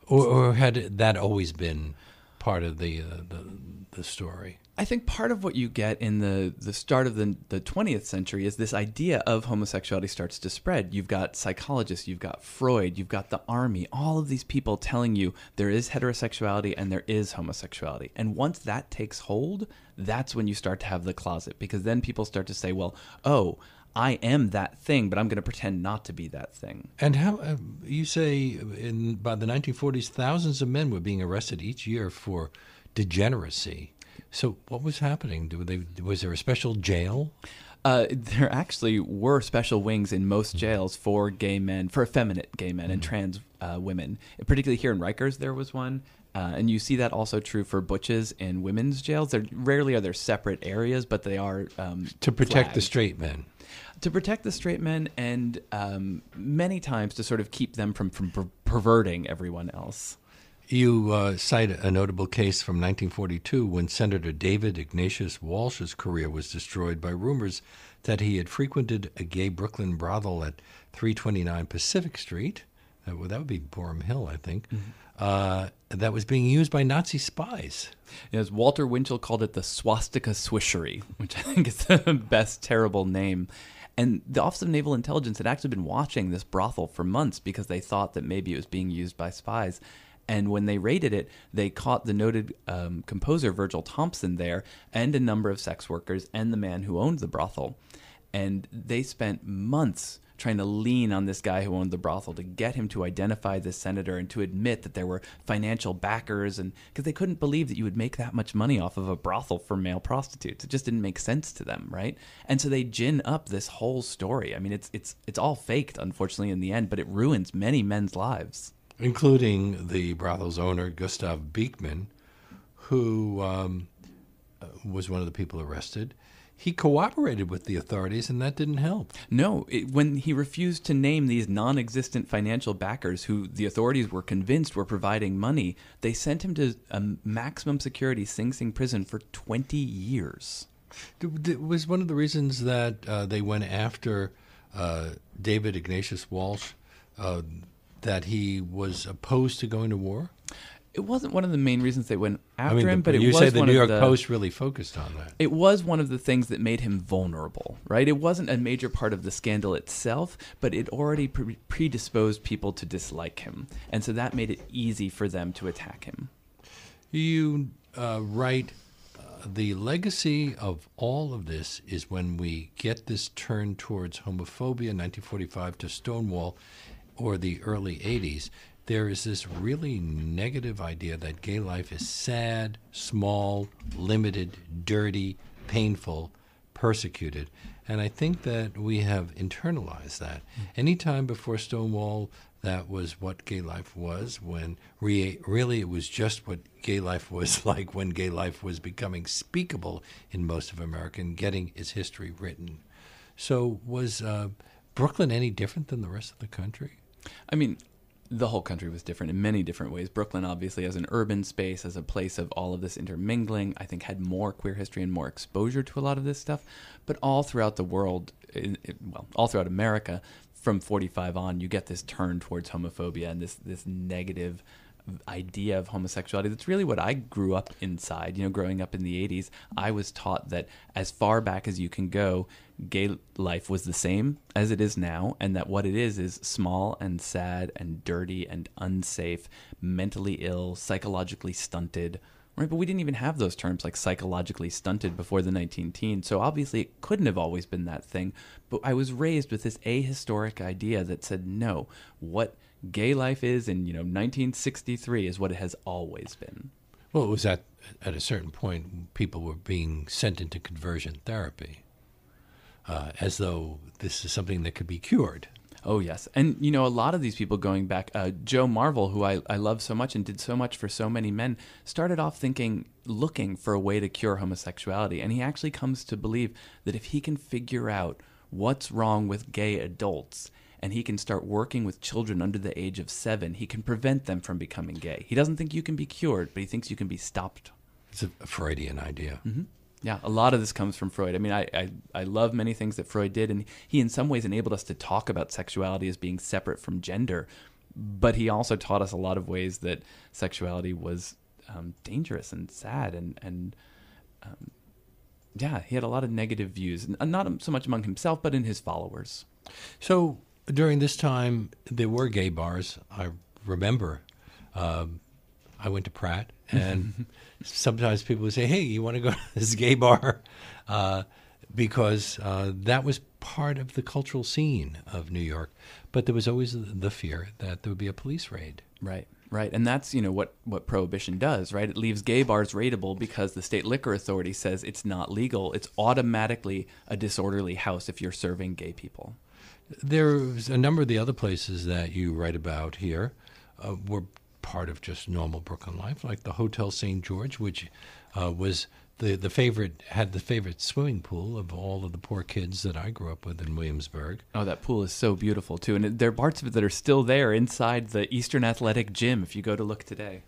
or, or had that always been part of the, uh, the the story? I think part of what you get in the, the start of the, the 20th century is this idea of homosexuality starts to spread. You've got psychologists, you've got Freud, you've got the army, all of these people telling you there is heterosexuality and there is homosexuality. And once that takes hold, that's when you start to have the closet because then people start to say, well, oh, I am that thing, but I'm going to pretend not to be that thing. And how uh, you say in by the 1940s, thousands of men were being arrested each year for degeneracy. So, what was happening? They, was there a special jail? Uh, there actually were special wings in most jails for gay men, for effeminate gay men and mm-hmm. trans uh, women. Particularly here in Rikers, there was one. Uh, and you see that also true for butches in women's jails. There rarely are there separate areas, but they are um, to protect flagged. the straight men. To protect the straight men, and um, many times to sort of keep them from from per- perverting everyone else. You uh, cite a notable case from 1942 when Senator David Ignatius Walsh's career was destroyed by rumors that he had frequented a gay Brooklyn brothel at 329 Pacific Street. Uh, well, that would be Boerum Hill, I think. Mm-hmm. Uh, that was being used by Nazi spies. Yes, Walter Winchell called it the swastika swishery, which I think is [LAUGHS] the best terrible name. And the Office of Naval Intelligence had actually been watching this brothel for months because they thought that maybe it was being used by spies. And when they raided it, they caught the noted um, composer Virgil Thomson there, and a number of sex workers, and the man who owned the brothel. And they spent months trying to lean on this guy who owned the brothel to get him to identify this senator and to admit that there were financial backers and because they couldn't believe that you would make that much money off of a brothel for male prostitutes. It just didn't make sense to them right? And so they gin up this whole story. I mean it's it's it's all faked unfortunately in the end but it ruins many men's lives including the brothel's owner, Gustav Beekman, who um, was one of the people arrested. He cooperated with the authorities, and that didn't help. No, it, when he refused to name these non existent financial backers who the authorities were convinced were providing money, they sent him to a maximum security Sing Sing prison for 20 years. It was one of the reasons that uh, they went after uh, David Ignatius Walsh uh, that he was opposed to going to war? It wasn't one of the main reasons they went after I mean, him, but it you was say the one New York the, Post really focused on that. It was one of the things that made him vulnerable, right? It wasn't a major part of the scandal itself, but it already pre- predisposed people to dislike him, and so that made it easy for them to attack him. You uh, write uh, the legacy of all of this is when we get this turn towards homophobia, 1945 to Stonewall, or the early 80s, there is this really negative idea that gay life is sad, small, limited, dirty, painful, persecuted. And I think that we have internalized that. Anytime before Stonewall, that was what gay life was, when re- really it was just what gay life was [LAUGHS] like when gay life was becoming speakable in most of America and getting its history written. So, was uh, Brooklyn any different than the rest of the country? I mean, the whole country was different in many different ways. Brooklyn, obviously, as an urban space, as a place of all of this intermingling, I think had more queer history and more exposure to a lot of this stuff. But all throughout the world, in, in, well, all throughout America, from 45 on, you get this turn towards homophobia and this this negative idea of homosexuality that's really what I grew up inside. You know, growing up in the 80s, I was taught that as far back as you can go, gay life was the same as it is now, and that what it is is small and sad and dirty and unsafe, mentally ill, psychologically stunted. Right, but we didn't even have those terms like psychologically stunted before the 19 teens. So obviously it couldn't have always been that thing. But I was raised with this ahistoric idea that said, no, what gay life is in you know 1963 is what it has always been. Well, it was at at a certain point people were being sent into conversion therapy, uh, as though this is something that could be cured. Oh yes, and you know a lot of these people going back. Uh, Joe Marvel, who I, I love so much and did so much for so many men, started off thinking, looking for a way to cure homosexuality, and he actually comes to believe that if he can figure out what's wrong with gay adults and he can start working with children under the age of seven, he can prevent them from becoming gay. He doesn't think you can be cured, but he thinks you can be stopped. It's a Freudian idea. Mm-hmm. Yeah, a lot of this comes from Freud. I mean, I, I, I love many things that Freud did, and he, in some ways, enabled us to talk about sexuality as being separate from gender. But he also taught us a lot of ways that sexuality was um, dangerous and sad, and and um, yeah, he had a lot of negative views, not so much among himself, but in his followers. So during this time, there were gay bars. I remember. Um, I went to Pratt, and [LAUGHS] sometimes people would say, "Hey, you want to go to this gay bar?" Uh, because uh, that was part of the cultural scene of New York. But there was always the fear that there would be a police raid. Right. Right, and that's you know what what prohibition does, right? It leaves gay bars raidable because the state liquor authority says it's not legal. It's automatically a disorderly house if you're serving gay people. There's a number of the other places that you write about here uh, were part of just normal Brooklyn life, like the Hotel St. George, which uh, was the, the favorite had the favorite swimming pool of all of the poor kids that I grew up with in Williamsburg. Oh, that pool is so beautiful too, and there are parts of it that are still there inside the Eastern Athletic Gym. If you go to look today,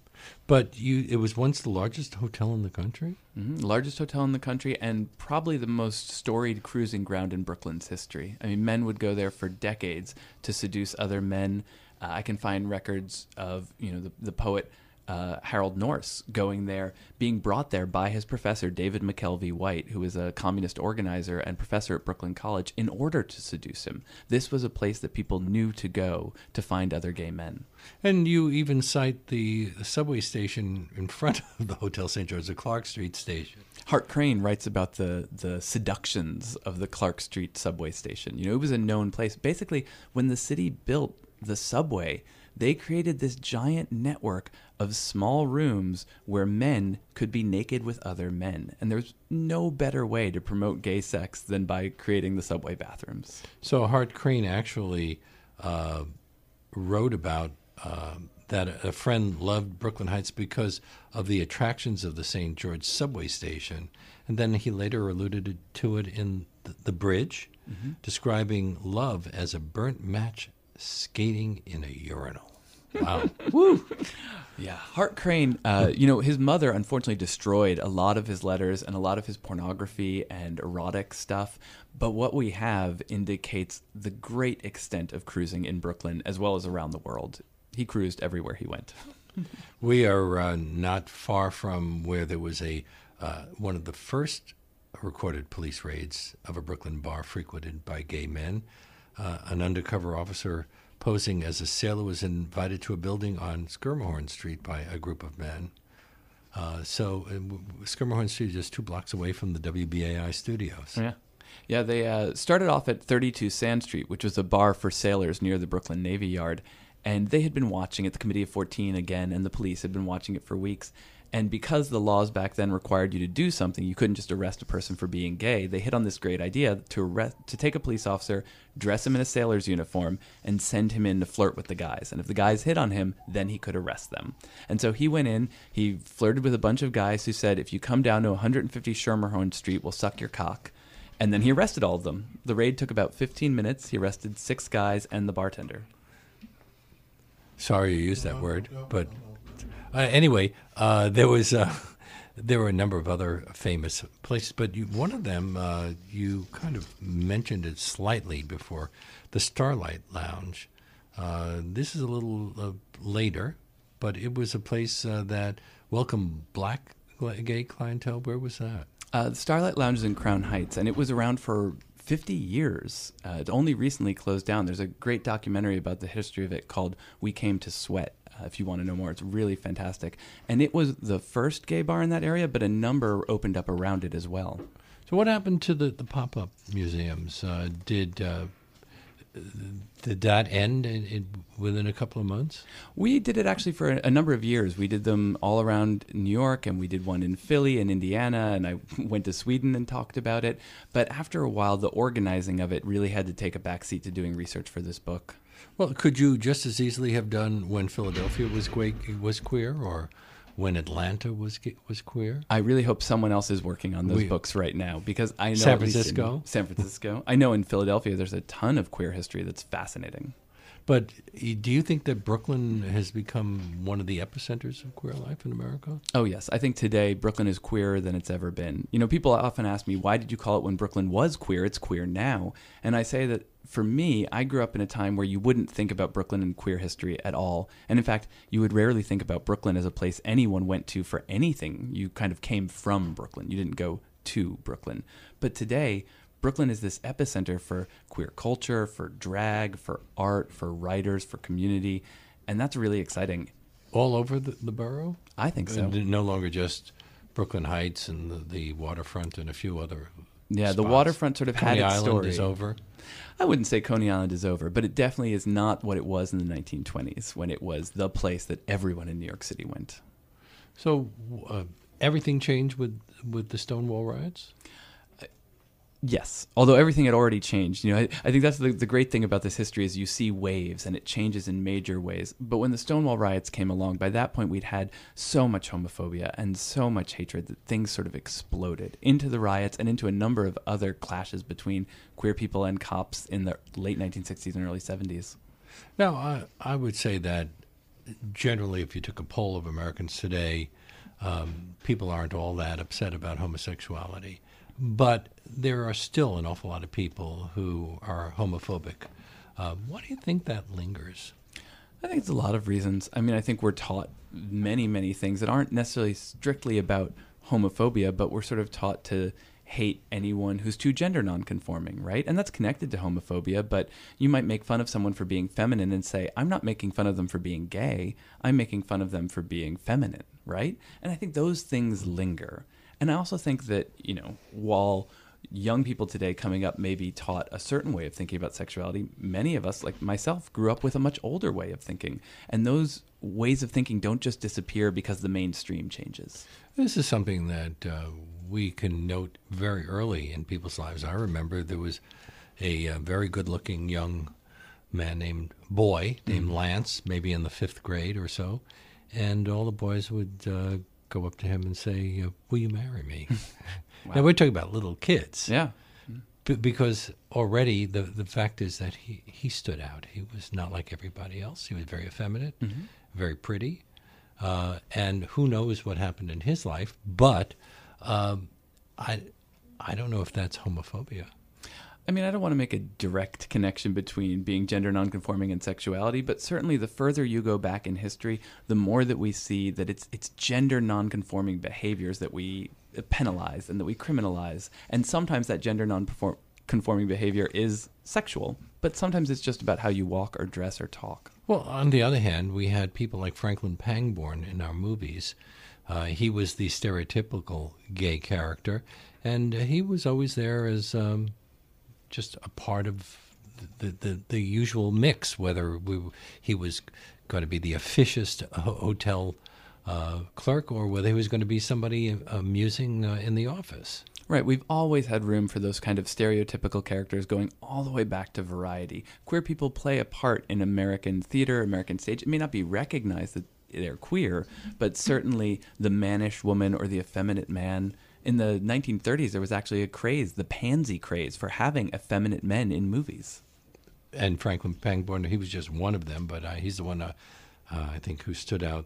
but you, it was once the largest hotel in the country. Mm-hmm. Largest hotel in the country, and probably the most storied cruising ground in Brooklyn's history. I mean, men would go there for decades to seduce other men. Uh, I can find records of you know the, the poet uh, Harold Norse going there, being brought there by his professor, David McKelvey White, who is a communist organizer and professor at Brooklyn College, in order to seduce him. This was a place that people knew to go to find other gay men. And you even cite the subway station in front [LAUGHS] of the Hotel St. George, the Clark Street station. Hart Crane writes about the the seductions of the Clark Street subway station. You know, it was a known place. Basically, when the city built the subway, they created this giant network of small rooms where men could be naked with other men. And there's no better way to promote gay sex than by creating the subway bathrooms. So Hart Crane actually uh, wrote about uh, that a friend loved Brooklyn Heights because of the attractions of the St. George subway station. And then he later alluded to it in The, the Bridge, mm-hmm. describing love as a burnt match skating in a urinal. Wow. [LAUGHS] Woo. Yeah. Hart Crane, uh, you know, his mother unfortunately destroyed a lot of his letters and a lot of his pornography and erotic stuff. But what we have indicates the great extent of cruising in Brooklyn as well as around the world. He cruised everywhere he went. [LAUGHS] we are uh, not far from where there was a uh, one of the first recorded police raids of a Brooklyn bar frequented by gay men uh, an undercover officer posing as a sailor was invited to a building on Schermerhorn Street by a group of men. Uh, so uh, Schermerhorn Street is just two blocks away from the WBAI studios. Yeah. Yeah, they uh, started off at 32 Sand Street, which was a bar for sailors near the Brooklyn Navy Yard. And they had been watching it, the Committee of 14 again, and the police had been watching it for weeks. And because the laws back then required you to do something, you couldn't just arrest a person for being gay. They hit on this great idea to arrest, to take a police officer, dress him in a sailor's uniform, and send him in to flirt with the guys. And if the guys hit on him, then he could arrest them. And so he went in, he flirted with a bunch of guys who said, "If you come down to 150 Schermerhorn Street, we'll suck your cock." And then he arrested all of them. The raid took about 15 minutes. He arrested six guys and the bartender. Sorry you used that word, but uh, anyway, uh, there was uh, [LAUGHS] there were a number of other famous places, but you, one of them uh, you kind of mentioned it slightly before, the Starlight Lounge. Uh, this is a little uh, later, but it was a place that welcomed black gay clientele. Where was that? the Starlight Lounge is in Crown Heights, and it was around for 50 years. It only recently closed down. There's a great documentary about the history of it called We Came to Sweat. Uh, if you want to know more, it's really fantastic. And it was the first gay bar in that area, but a number opened up around it as well. So, what happened to the, the pop up museums? Uh, did uh, did that end in, in, within a couple of months? We did it actually for a, a, number of years. We did them all around New York, and we did one in Philly and Indiana, and I [LAUGHS] went to Sweden and talked about it. But after a while, the organizing of it really had to take a backseat to doing research for this book. Well, could you just as easily have done when Philadelphia was was queer, or when Atlanta was was queer. I really hope someone else is working on those we, books right now because I know San Francisco, San Francisco. I know in Philadelphia there's a ton of queer history that's fascinating. But do you think that Brooklyn has become one of the epicenters of queer life in America? Oh, yes. I think today Brooklyn is queerer than it's ever been. You know, people often ask me, why did you call it when Brooklyn was queer? It's queer now. And I say that for me, I grew up in a time where you wouldn't think about Brooklyn and queer history at all. And in fact, you would rarely think about Brooklyn as a place anyone went to for anything. You kind of came from Brooklyn, you didn't go to Brooklyn. But today, Brooklyn is this epicenter for queer culture, for drag, for art, for writers, for community. And that's really exciting. All over the, the borough? I think so. And no longer just Brooklyn Heights and the, the waterfront and a few other. Yeah, spots. the waterfront sort of Coney had its Island story. is over. I wouldn't say Coney Island is over, but it definitely is not what it was in the 1920s when it was the place that everyone in New York City went. So uh, everything changed with with the Stonewall riots. Yes, although everything had already changed. You know, I, I think that's the, the great thing about this history is you see waves and it changes in major ways. But when the Stonewall riots came along, by that point we'd had so much homophobia and so much hatred that things sort of exploded into the riots and into a number of other clashes between queer people and cops in the late 1960s and early 70s. Now, I, I would say that generally, if you took a poll of Americans today, um, people aren't all that upset about homosexuality. But there are still an awful lot of people who are homophobic. Uh, why do you think that lingers? I think it's a lot of reasons. I mean, I think we're taught many, many things that aren't necessarily strictly about homophobia, but we're sort of taught to hate anyone who's too gender nonconforming, right? And that's connected to homophobia, but you might make fun of someone for being feminine and say, I'm not making fun of them for being gay, I'm making fun of them for being feminine, right? And I think those things linger. And I also think that, you know, while young people today coming up may be taught a certain way of thinking about sexuality, many of us, like myself, grew up with a much older way of thinking. And those ways of thinking don't just disappear because the mainstream changes. This is something that uh, we can note very early in people's lives. I remember there was a, uh, very good looking young man named boy named mm-hmm. Lance, maybe in the fifth grade or so. And all the boys would uh, go up to him and say, "Will you marry me?" [LAUGHS] wow. Now we're talking about little kids. Yeah. B- because already the the fact is that he he stood out. He was not like everybody else. He was very effeminate, mm-hmm. very pretty, uh, and who knows what happened in his life. But um, I I don't know if that's homophobia. I mean, I don't want to make a direct connection between being gender nonconforming and sexuality, but certainly the further you go back in history, the more that we see that it's it's gender nonconforming behaviors that we penalize and that we criminalize, and sometimes that gender nonconforming behavior is sexual, but sometimes it's just about how you walk or dress or talk. Well, on the other hand, we had people like Franklin Pangborn in our movies. Uh, he was the stereotypical gay character, and he was always there as um, just a part of the, the, the usual mix, whether we, he was going to be the officious hotel uh, clerk or whether he was going to be somebody amusing uh, in the office. Right, we've always had room for those kind of stereotypical characters going all the way back to variety. Queer people play a part in American theater, American stage. It may not be recognized that they're queer, but certainly the mannish woman or the effeminate man. In the 1930s, there was actually a craze, the pansy craze, for having effeminate men in movies. And Franklin Pangborn, he was just one of them, but uh, he's the one uh, uh, I think who stood out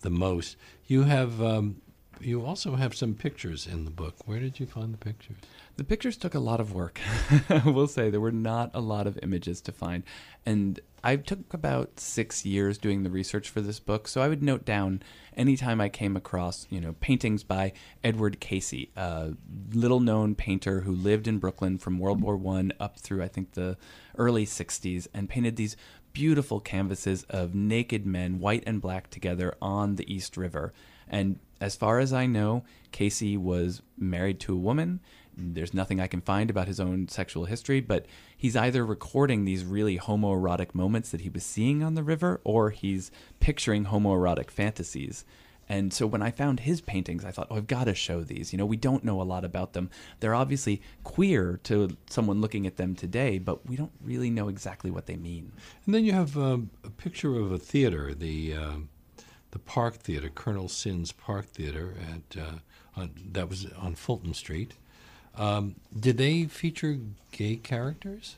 the most. You have um, you also have some pictures in the book. Where did you find the pictures? The pictures took a lot of work. [LAUGHS] we'll say there were not a lot of images to find. And I took about six years doing the research for this book. So I would note down anytime I came across, you know, paintings by Edward Casey, a little known painter who lived in Brooklyn from World War One up through I think the early 60s and painted these beautiful canvases of naked men, white and black together on the East River. And as far as I know, Casey was married to a woman. There's nothing I can find about his own sexual history, but he's either recording these really homoerotic moments that he was seeing on the river or he's picturing homoerotic fantasies. And so when I found his paintings, I thought, oh, I've got to show these. You know, we don't know a lot about them. They're obviously queer to someone looking at them today, but we don't really know exactly what they mean. And then you have um, a picture of a theater, the uh, the Park Theater, Colonel Sinn's Park Theater, at uh, on, that was on Fulton Street. Um, did they feature gay characters?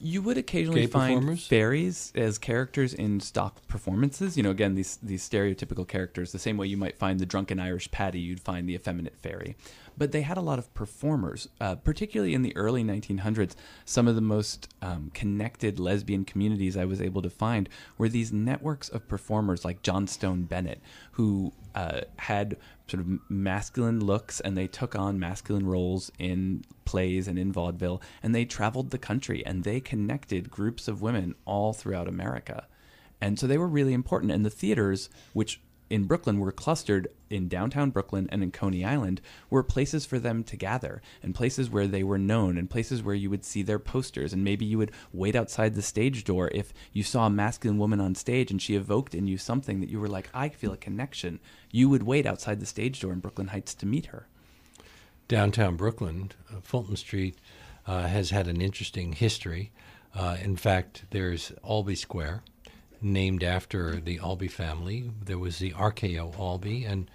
You would occasionally gay find fairies as characters in stock performances. You know, again, these these stereotypical characters. The same way you might find the drunken Irish Paddy, you'd find the effeminate fairy but they had a lot of performers, uh, particularly in the early 1900s. Some of the most um, connected lesbian communities I was able to find were these networks of performers like Johnstone Bennett, who uh, had sort of masculine looks and they took on masculine roles in plays and in vaudeville, and they traveled the country and they connected groups of women all throughout America. And so they were really important. And the theaters, which in Brooklyn were clustered in downtown Brooklyn and in Coney Island were places for them to gather and places where they were known and places where you would see their posters. And maybe you would wait outside the stage door if you saw a masculine woman on stage and she evoked in you something that you were like I feel a connection. You would wait outside the stage door in Brooklyn Heights to meet her. Downtown Brooklyn uh, Fulton Street uh, has had an interesting history. Uh, in fact there's Albee Square named after the Albee family. There was the RKO Albee, and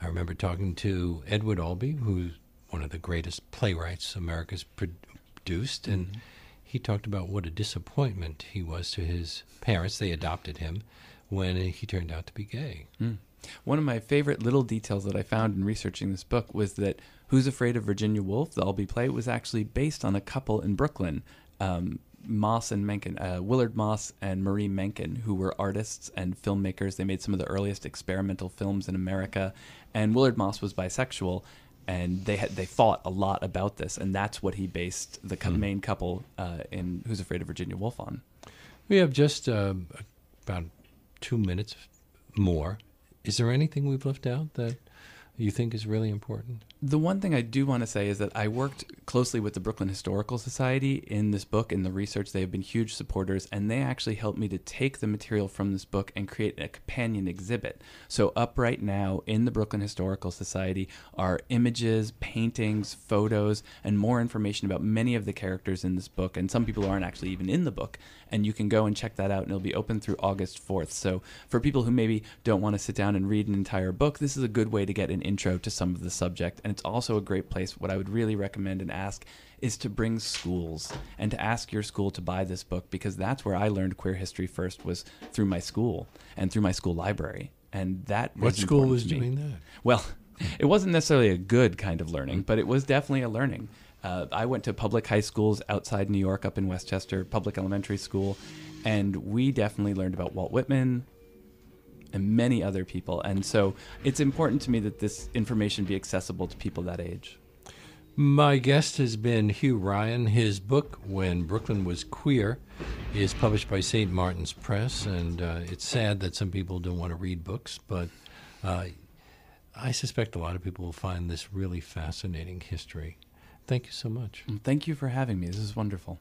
I remember talking to Edward Albee, who's one of the greatest playwrights America's produced, and mm-hmm. he talked about what a disappointment he was to his parents. They adopted him when he turned out to be gay. Mm. One of my favorite little details that I found in researching this book was that Who's Afraid of Virginia Woolf, the Albee play, was actually based on a couple in Brooklyn. Um, Maas and Menken, uh, Willard Maas and Marie Menken, who were artists and filmmakers. They made some of the earliest experimental films in America, and Willard Maas was bisexual, and they had they thought a lot about this, and that's what he based the mm. main couple uh, in Who's Afraid of Virginia Woolf on. We have just uh, about two minutes more. Is there anything we've left out that you think is really important? The one thing I do want to say is that I worked closely with the Brooklyn Historical Society in this book, in the research. They have been huge supporters, and they actually helped me to take the material from this book and create a companion exhibit. So, up right now in the Brooklyn Historical Society are images, paintings, photos, and more information about many of the characters in this book. And some people aren't actually even in the book. And you can go and check that out, and it'll be open through August 4th. So, for people who maybe don't want to sit down and read an entire book, this is a good way to get an intro to some of the subject. And it's also a great place. What I would really recommend and ask is to bring schools and to ask your school to buy this book because that's where I learned queer history first was through my school and through my school library. And that what school was doing that? Well, [LAUGHS] it wasn't necessarily a good kind of learning, but it was definitely a learning. Uh, I went to public high schools outside New York, up in Westchester, public elementary school, and we definitely learned about Walt Whitman, and many other people. And so it's important to me that this information be accessible to people that age. My guest has been Hugh Ryan. His book, When Brooklyn Was Queer, is published by St. Martin's Press, and uh, it's sad that some people don't want to read books, but uh, I suspect a lot of people will find this really fascinating history. Thank you so much. Thank you for having me. This is wonderful.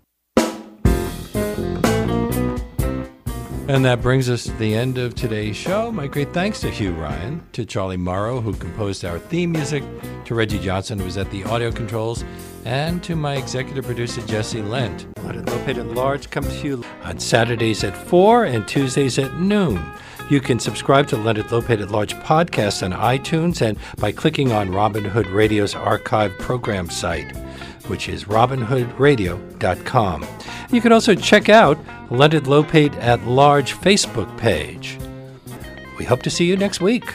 And that brings us to the end of today's show. My great thanks to Hugh Ryan, to Charlie Morrow, who composed our theme music, to Reggie Johnson, who was at the audio controls, and to my executive producer, Jesse Lent. Lopate at Large comes to you on Saturdays at 4 and Tuesdays at noon. You can subscribe to It Lopate at Large podcast on iTunes and by clicking on Robin Hood Radio's archive program site, which is robinhoodradio.com. You can also check out It Lopate at Large Facebook page. We hope to see you next week.